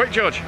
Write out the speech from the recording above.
Quick, George.